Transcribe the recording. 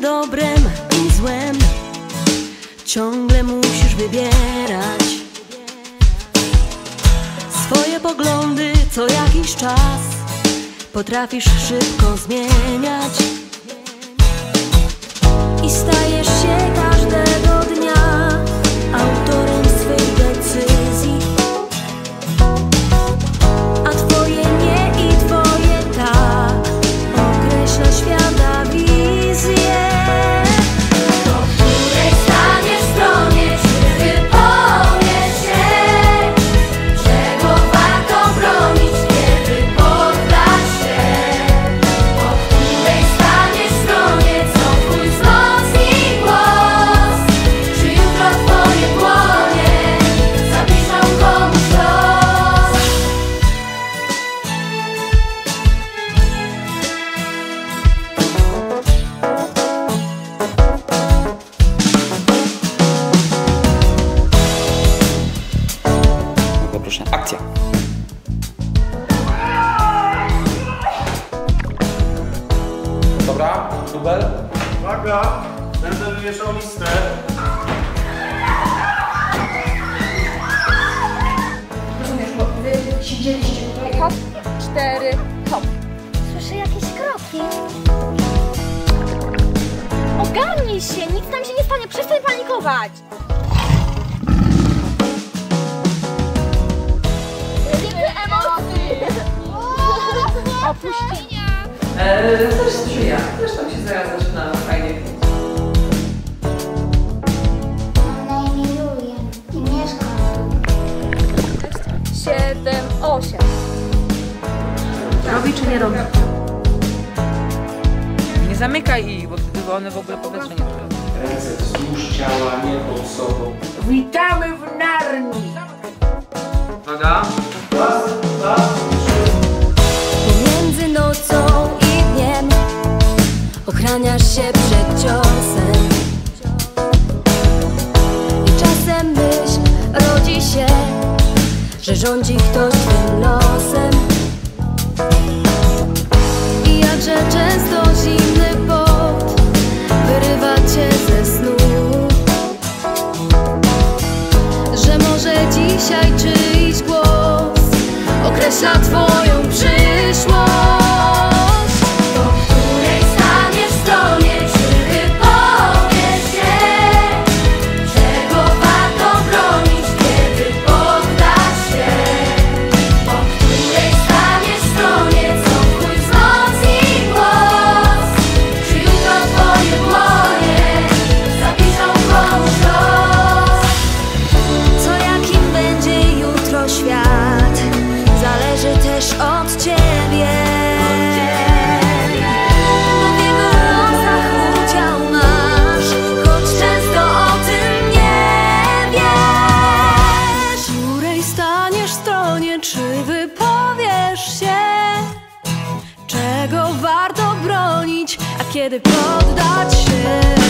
dobrem i złem. Ciągle musisz wybierać Swoje poglądy co jakiś czas Potrafisz szybko zmieniać. I stajesz Dobra, dubel. Uwaga! Będę wywieszał listę. Rozumiesz, bo wy siedzieliście tutaj. Hop, cztery, hop. Słyszę jakieś kroki. Ogarnij się, nic nam się nie stanie, przestań panikować. Też sprzyja. Też tam się zaraz zaczyna fajnie. Mam na imię Julian i mieszkam tu. Siedem, osiem. Robi czy nie robi? Nie zamykaj ich, bo wtedy one w ogóle powietrze nie czują. Ręce wzdłuż ciała, nie pod sobą. Witamy w Narni! Uwaga. Że rządzi ktoś tym losem. I jakże często zimny pot Wyrywa cię ze snu. Że może dzisiaj czyjś głos Określa Czego warto bronić A kiedy poddać się